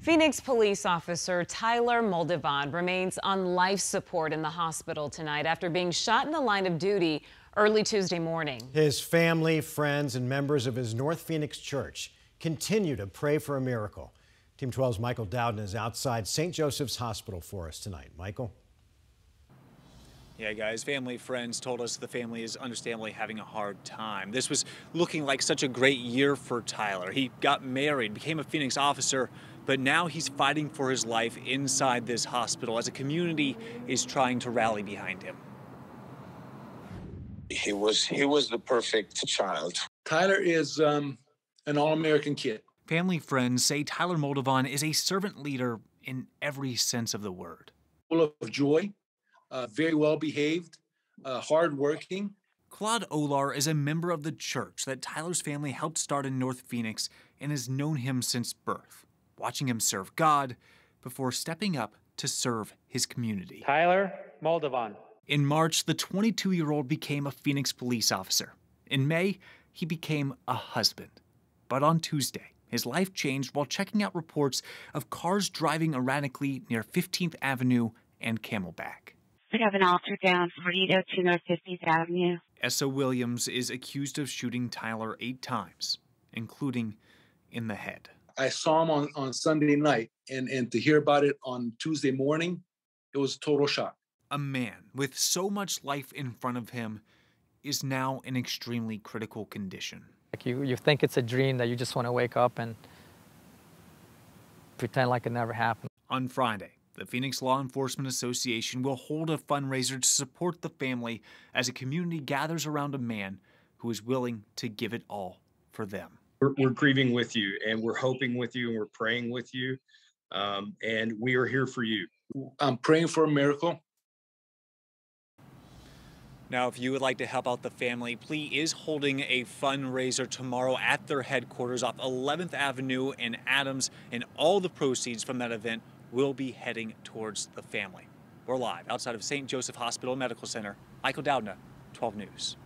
Phoenix police officer Tyler Moldovan remains on life support in the hospital tonight after being shot in the line of duty early Tuesday morning. His family, friends, and members of his North Phoenix church continue to pray for a miracle. Team 12's Michael Dowden is outside St. Joseph's Hospital for us tonight. Michael? Yeah, guys, family, friends told us the family is understandably having a hard time. This was looking like such a great year for Tyler. He got married, became a Phoenix officer, but now he's fighting for his life inside this hospital as a community is trying to rally behind him. He was he was the perfect child. Tyler is um, an all-American kid. Family friends say Tyler Moldovan is a servant leader in every sense of the word. Full of joy, uh, very well behaved, uh, hardworking. Claud Olar is a member of the church that Tyler's family helped start in North Phoenix and has known him since birth, watching him serve God before stepping up to serve his community. Tyler Moldovan. In March, the 22 year old became a Phoenix police officer. In May, he became a husband. But on Tuesday, his life changed while checking out reports of cars driving erratically near 15th Avenue and Camelback. We have an altar down 4002 North 50th Avenue. Essa Williams is accused of shooting Tyler eight times, including in the head. I saw him on, on Sunday night, and, and to hear about it on Tuesday morning, it was a total shock. A man with so much life in front of him is now in extremely critical condition. Like you, you think it's a dream that you just want to wake up and pretend like it never happened. On Friday, the Phoenix Law Enforcement Association will hold a fundraiser to support the family as a community gathers around a man who is willing to give it all for them. We're, we're grieving with you, and we're hoping with you, and we're praying with you, um, and we are here for you. I'm praying for a miracle. Now, if you would like to help out the family, PLEA is holding a fundraiser tomorrow at their headquarters off 11th Avenue in Adams, and all the proceeds from that event will be heading towards the family. We're live outside of St. Joseph Hospital Medical Center. Michael Doudna, 12 News.